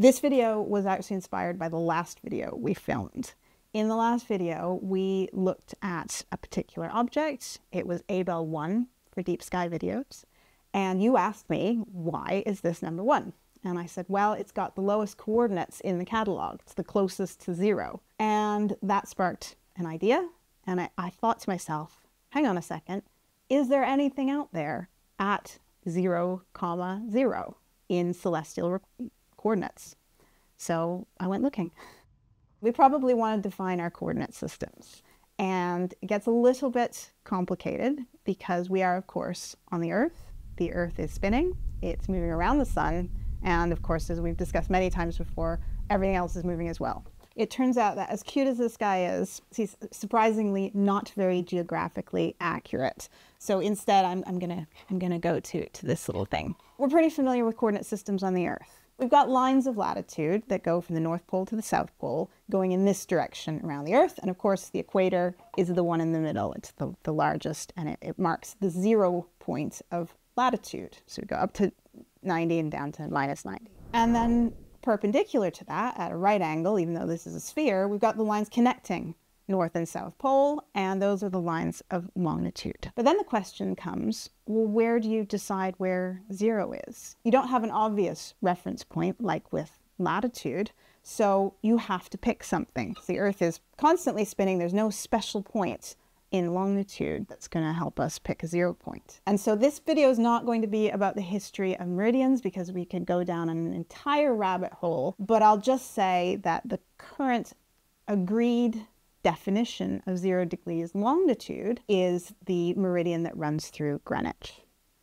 This video was actually inspired by the last video we filmed. In the last video, we looked at a particular object. It was Abell 1 for deep sky videos. And you asked me, why is this number one? And I said, well, it's got the lowest coordinates in the catalog. It's the closest to zero. And that sparked an idea. And I, I thought to myself, hang on a second, is there anything out there at zero comma zero in celestial coordinates. So I went looking. We probably want to define our coordinate systems. And it gets a little bit complicated because we are, of course, on the Earth. The Earth is spinning, it's moving around the sun, and of course, as we've discussed many times before, everything else is moving as well. It turns out that as cute as this guy is, he's surprisingly not very geographically accurate. So instead, I'm, I'm gonna I'm gonna go to, to this little thing. We're pretty familiar with coordinate systems on the Earth. We've got lines of latitude that go from the North Pole to the South Pole, going in this direction around the Earth. And of course, the equator is the one in the middle. It's the, the largest, and it, it marks the zero point of latitude. So we go up to 90 and down to minus 90. And then perpendicular to that, at a right angle, even though this is a sphere, we've got the lines connecting North and South Pole, and those are the lines of longitude. But then the question comes, well, where do you decide where zero is? You don't have an obvious reference point like with latitude, so you have to pick something. The Earth is constantly spinning, there's no special point in longitude that's going to help us pick a zero point. And so this video is not going to be about the history of meridians because we could go down an entire rabbit hole, but I'll just say that the current agreed definition of zero degrees longitude is the meridian that runs through Greenwich.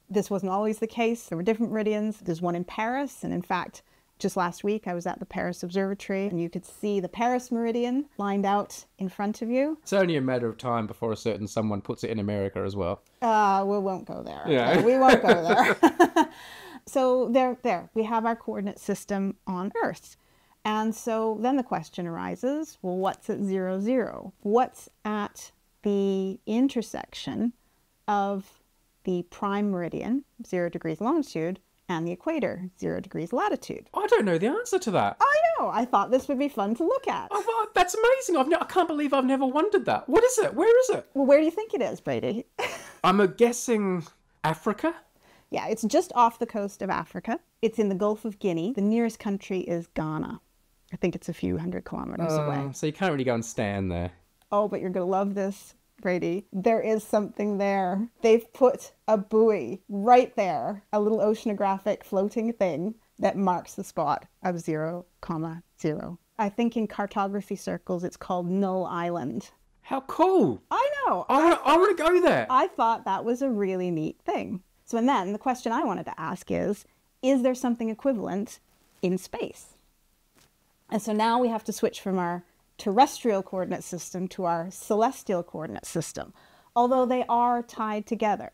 This wasn't always the case. There were different meridians. There's one in Paris, and in fact, just last week I was at the Paris Observatory and you could see the Paris meridian lined out in front of you. It's only a matter of time before a certain someone puts it in America as well. Uh, we won't go there. Yeah. we won't go there. so there, there, we have our coordinate system on Earth. And so then the question arises, well, what's at zero, zero? What's at the intersection of the prime meridian, zero degrees longitude, and the equator, zero degrees latitude? Oh, I don't know the answer to that. I know. I thought this would be fun to look at. Oh, that's amazing. I've I can't believe I've never wondered that. What is it? Where is it? Well, where do you think it is, Brady? I'm a guessing Africa. yeah, it's just off the coast of Africa. It's in the Gulf of Guinea. The nearest country is Ghana. I think it's a few hundred kilometers oh, away. Oh, so you can't really go and stand there. Oh, but you're going to love this, Brady. There is something there. They've put a buoy right there, a little oceanographic floating thing that marks the spot of zero comma zero. I think in cartography circles it's called Null Island. How cool! I know. I want to. I want to go there. I thought that was a really neat thing. So, and then the question I wanted to ask is Is there something equivalent in space? And so now we have to switch from our terrestrial coordinate system to our celestial coordinate system, although they are tied together.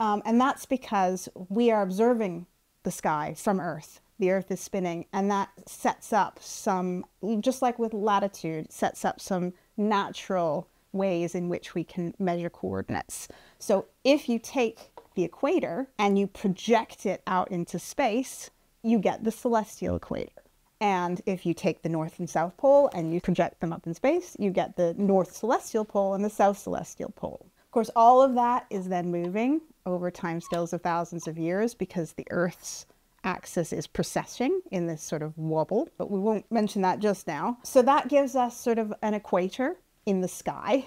Um, and that's because we are observing the sky from Earth. The Earth is spinning, and that sets up some, just like with latitude, sets up some natural ways in which we can measure coordinates. So if you take the equator and you project it out into space, you get the celestial equator. And if you take the North and South Pole and you project them up in space, you get the North Celestial Pole and the South Celestial Pole. Of course, all of that is then moving over timescales of thousands of years because the Earth's axis is precessing in this sort of wobble, but we won't mention that just now. So that gives us sort of an equator in the sky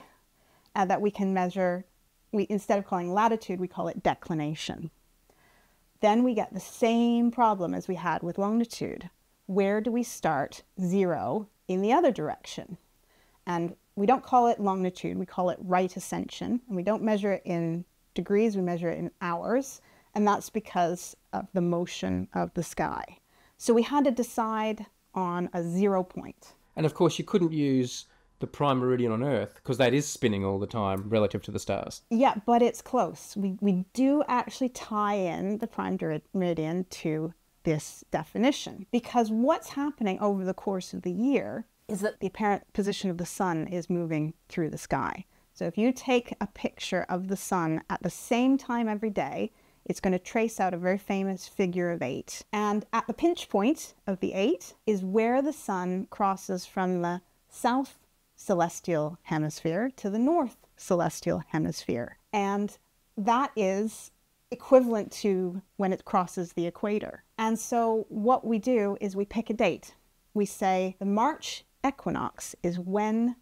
uh, that we can measure. We, instead of calling latitude, we call it declination. Then we get the same problem as we had with longitude where do we start zero in the other direction? And we don't call it longitude, we call it right ascension. And we don't measure it in degrees, we measure it in hours. And that's because of the motion of the sky. So we had to decide on a zero point. And of course, you couldn't use the prime meridian on Earth because that is spinning all the time relative to the stars. Yeah, but it's close. We, we do actually tie in the prime meridian to this definition because what's happening over the course of the year is that the apparent position of the sun is moving through the sky. So if you take a picture of the sun at the same time every day, it's going to trace out a very famous figure of eight. And at the pinch point of the eight is where the sun crosses from the south celestial hemisphere to the north celestial hemisphere. And that is equivalent to when it crosses the equator. And so what we do is we pick a date. We say the March equinox is when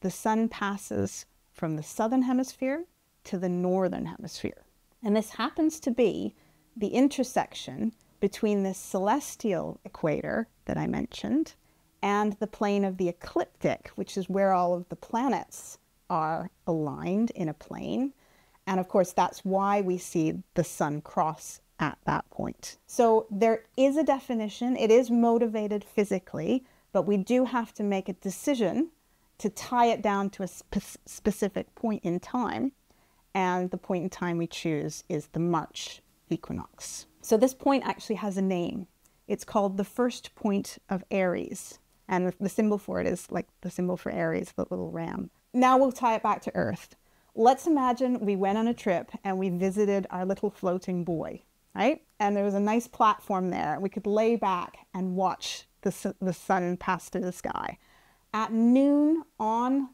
the sun passes from the southern hemisphere to the northern hemisphere. And this happens to be the intersection between the celestial equator that I mentioned and the plane of the ecliptic, which is where all of the planets are aligned in a plane. And of course, that's why we see the sun cross at that point. So there is a definition, it is motivated physically, but we do have to make a decision to tie it down to a spe- specific point in time. And the point in time we choose is the March equinox. So this point actually has a name. It's called the first point of Aries. And the symbol for it is like the symbol for Aries, the little ram. Now we'll tie it back to Earth. Let's imagine we went on a trip and we visited our little floating buoy, right? And there was a nice platform there. We could lay back and watch the, the sun pass through the sky. At noon on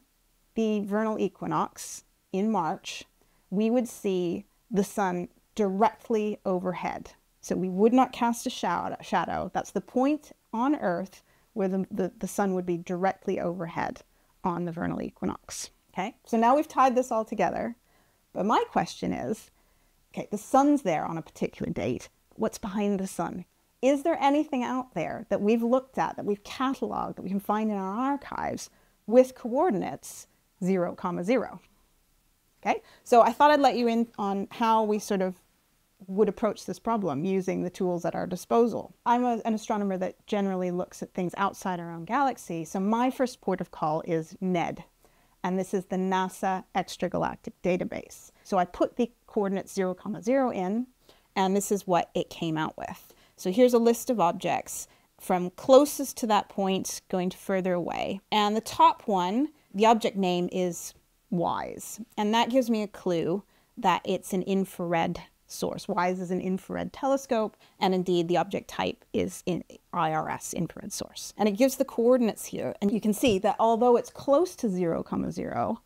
the vernal equinox in March, we would see the sun directly overhead. So we would not cast a shadow. That's the point on Earth where the, the, the sun would be directly overhead on the vernal equinox. Okay, so now we've tied this all together. But my question is okay, the sun's there on a particular date. What's behind the sun? is there anything out there that we've looked at, that we've cataloged, that we can find in our archives with coordinates 0, comma 0? Okay, so I thought I'd let you in on how we sort of would approach this problem using the tools at our disposal. I'm a, an astronomer that generally looks at things outside our own galaxy, so my first port of call is NED, and this is the NASA Extragalactic Database. So I put the coordinates 0, comma 0 in, and this is what it came out with. So here's a list of objects from closest to that point going to further away. And the top one, the object name is WISE. And that gives me a clue that it's an infrared source. WISE is an infrared telescope, and indeed the object type is in IRS, infrared source. And it gives the coordinates here, and you can see that although it's close to 0, comma 0,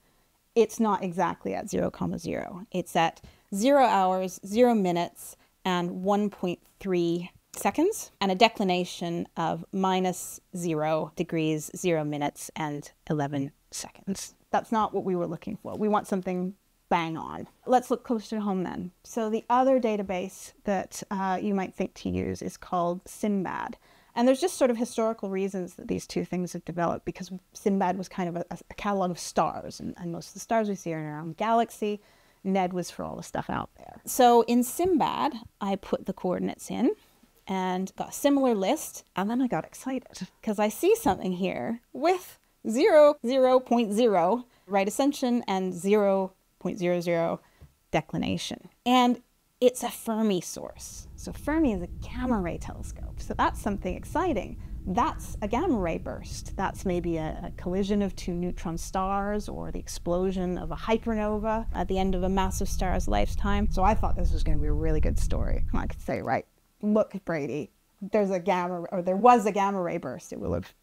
it's not exactly at 0, comma 0. It's at 0 hours, 0 minutes, and 1.3 seconds and a declination of minus zero degrees, zero minutes, and 11 seconds. That's not what we were looking for. We want something bang on. Let's look closer to home then. So, the other database that uh, you might think to use is called SIMBAD. And there's just sort of historical reasons that these two things have developed because SIMBAD was kind of a, a catalog of stars, and, and, most of the stars we see are in our own galaxy. NED was for all the stuff out there. So in SIMBAD, I put the coordinates in and got a similar list. And then I got excited because I see something here with 0, 0.0 right ascension and 0.00 declination. And it's a Fermi source. So Fermi is a gamma ray telescope. So that's something exciting. That's a gamma ray burst. That's maybe a, a, collision of two neutron stars or the explosion of a hypernova at the end of a massive star's lifetime. So I thought this was going to be a really good story. I could say, right, look, Brady, there's a gamma, or there was a gamma ray burst. It will have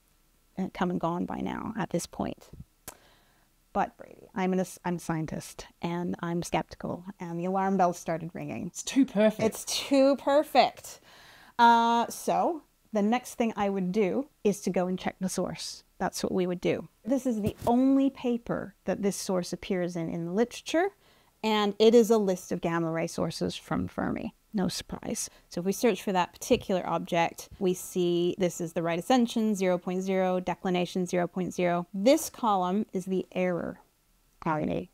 uh, come and gone by now at this point. But Brady, I'm, an, I'm a scientist and I'm skeptical, and the alarm bells started ringing. It's too perfect. It's too perfect. Uh, so the next thing I would do is to go and check the source. That's what we would do. This is the only paper that this source appears in in the literature, and it is a list of gamma ray sources from Fermi no surprise. So if we search for that particular object, we see this is the right ascension 0.0, declination 0.0. This column is the error on the,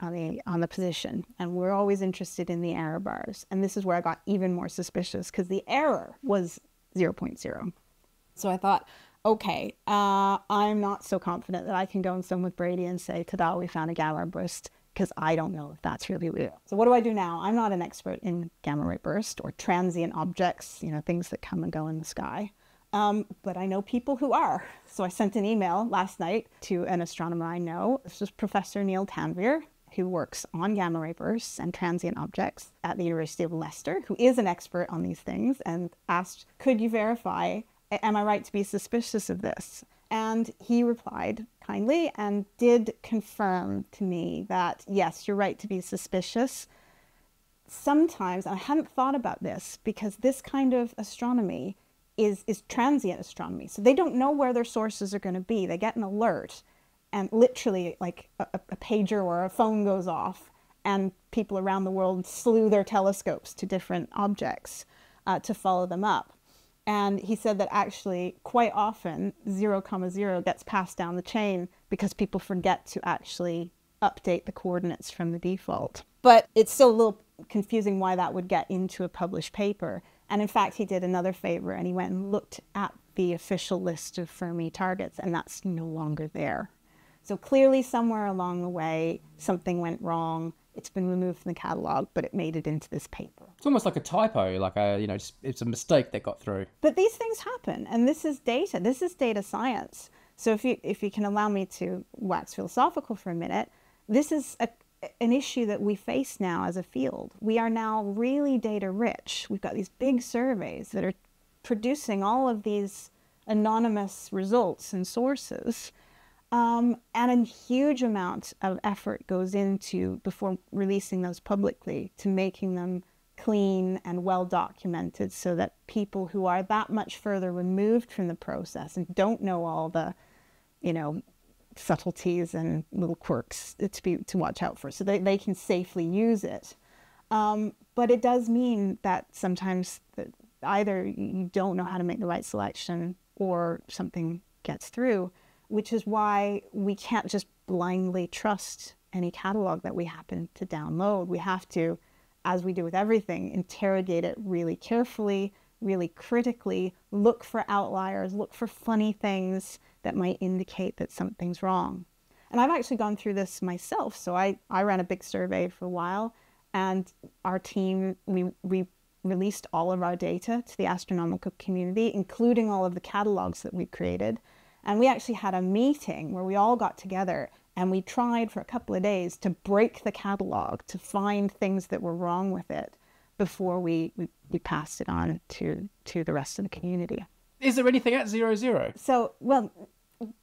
on the, on the position. And we're always interested in the error bars. And this is where I got even more suspicious because the error was 0.0. So I thought, okay, uh, I'm not so confident that I can go and swim with Brady and say, ta-da, we found a gamma burst because I don't know if that's really real. So what do I do now? I'm not an expert in gamma ray burst or transient objects, you know, things that come and go in the sky. Um, but I know people who are. So I sent an email last night to an astronomer I know. This is Professor Neil Tanvir, who works on gamma ray bursts and transient objects at the University of Leicester, who is an expert on these things, and asked, Could you verify? Am I right to be suspicious of this? And he replied kindly and did confirm to me that, yes, you're right to be suspicious. Sometimes, I hadn't thought about this because this kind of astronomy is, is transient astronomy. So they don't know where their sources are going to be. They get an alert and literally like a, a, pager or a phone goes off and people around the world slew their telescopes to different objects uh, to follow them up and he said that actually quite often 0 comma 0 gets passed down the chain because people forget to actually update the coordinates from the default but it's still a little confusing why that would get into a published paper and in fact he did another favor and he went and looked at the official list of fermi targets and that's no longer there so clearly, somewhere along the way, something went wrong. It's been removed from the catalog, but it made it into this paper. It's almost like a typo, like a you know, it's a mistake that got through. But these things happen, and this is data. This is data science. So if you if you can allow me to wax philosophical for a minute, this is a, an issue that we face now as a field. We are now really data rich. We've got these big surveys that are producing all of these anonymous results and sources um, and a huge amount of effort goes into before releasing those publicly to making them clean and well documented so that people who are that much further removed from the process and don't know all the, you know, subtleties and little quirks to be to watch out for so they, they can safely use it. Um, but it does mean that sometimes that either you don't know how to make the right selection or something gets through which is why we can't just blindly trust any catalog that we happen to download. We have to, as we do with everything, interrogate it really carefully, really critically, look for outliers, look for funny things that might indicate that something's wrong. And I've actually gone through this myself. So I, I ran a big survey for a while, and our team, we, we released all of our data to the astronomical community, including all of the catalogs that we created. And we actually had a meeting where we all got together and we tried for a couple of days to break the catalog to find things that were wrong with it before we, we, we passed it on to, to the rest of the community. Is there anything at zero zero? So, well,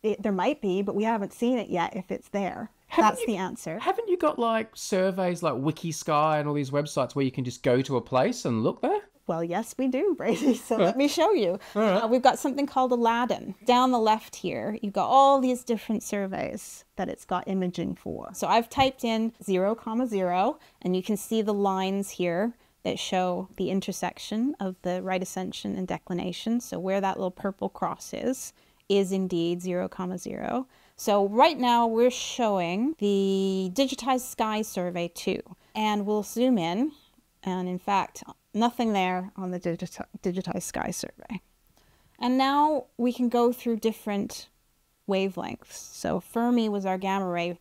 it, there might be, but we haven't seen it yet if it's there. Haven't That's you, the answer. Haven't you got like surveys like WikiSky and all these websites where you can just go to a place and look there? Well, yes, we do, Brady. So let me show you. Right. Uh, we've got something called Aladin. Down the left here, you've got all these different surveys that it's got imaging for. So I've typed in 0, comma 0, and you can see the lines here that show the intersection of the right ascension and declination. So where that little purple cross is, is indeed 0, comma 0. So right now we're showing the digitized sky survey 2. And we'll zoom in. And in fact, Nothing there on the digiti- digitized sky survey. And now we can go through different wavelengths. So Fermi was our gamma ray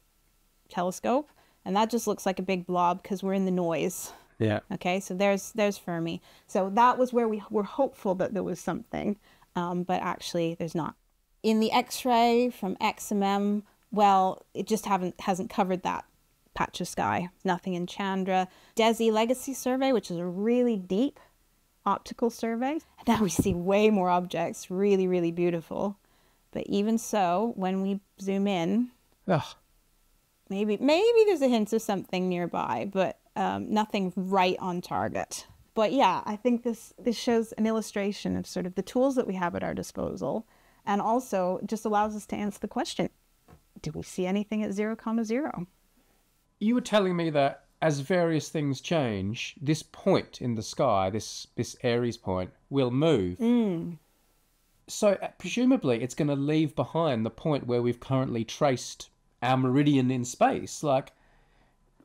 telescope, and that just looks like a big blob because we're in the noise. Yeah. Okay, so there's there's Fermi. So that was where we were hopeful that there was something, um, but actually there's not. In the X-ray from XMM, well, it just haven't hasn't covered that patch of sky. Nothing in Chandra. DESI Legacy Survey, which is a really deep optical survey. Now we see way more objects, really, really beautiful. But even so, when we zoom in, Ugh. maybe maybe there's a hint of something nearby, but um, nothing right on target. But yeah, I think this this shows an illustration of sort of the tools that we have at our disposal, and also just allows us to answer the question: Do we see anything at zero comma zero? you were telling me that as various things change, this point in the sky, this this Aries point, will move. Mm. So uh, presumably, it's going to leave behind the point where we've currently traced our meridian in space. Like,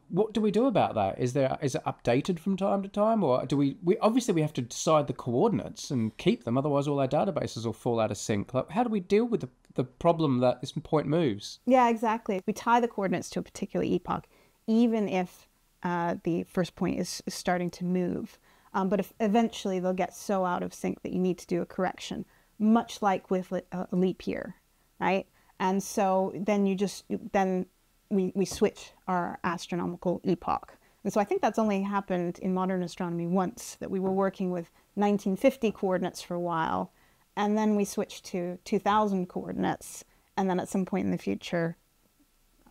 what do we do about that? Is there is it updated from time to time, or do we? We obviously we have to decide the coordinates and keep them. Otherwise, all our databases will fall out of sync. Like, how do we deal with the the problem that this point moves? Yeah, exactly. We tie the coordinates to a particular epoch even if uh, the first point is, starting to move. Um, but if eventually they'll get so out of sync that you need to do a correction, much like with a, a leap year, right? And so then you just then we, we switch our astronomical epoch. And so I think that's only happened in modern astronomy once, that we were working with 1950 coordinates for a while, and then we switched to 2000 coordinates, and then at some point in the future,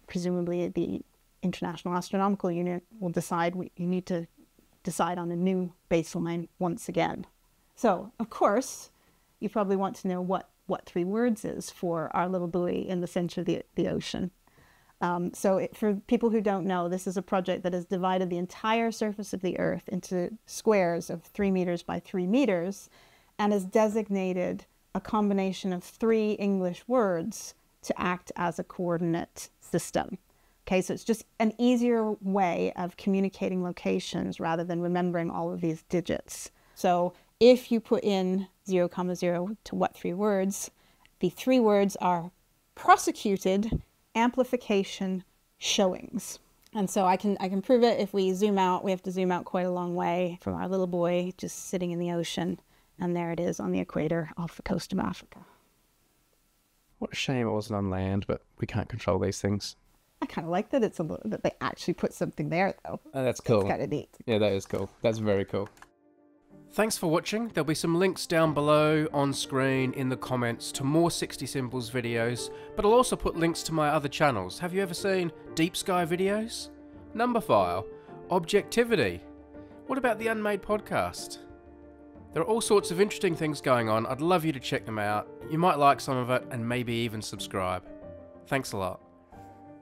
presumably the International Astronomical Union will decide we, you need to decide on a new baseline once again. So, of course, you probably want to know what, what three words is for our little buoy in the center of the, the ocean. Um, so, it, for people who don't know, this is a project that has divided the entire surface of the Earth into squares of three meters by three meters and has designated a combination of three English words to act as a coordinate system. Okay, so it's just an easier way of communicating locations rather than remembering all of these digits. So if you put in 0, comma 0 to what three words, the three words are prosecuted amplification showings. And so I can I can prove it if we zoom out. We have to zoom out quite a long way from our little buoy just sitting in the ocean, and there it is on the equator off the coast of Africa. What a shame it wasn't on land, but we can't control these things. I kind of like that it's a little that they actually put something there though. Oh, that's cool. It's kind of neat. Yeah, that is cool. That's very cool. Thanks for watching. There'll be some links down below on screen in the comments to more 60 Symbols videos, but I'll also put links to my other channels. Have you ever seen Deep Sky videos? Numberphile? Objectivity? What about the Unmade podcast? There are all sorts of interesting things going on. I'd love you to check them out. You might like some of it and maybe even subscribe. Thanks a lot.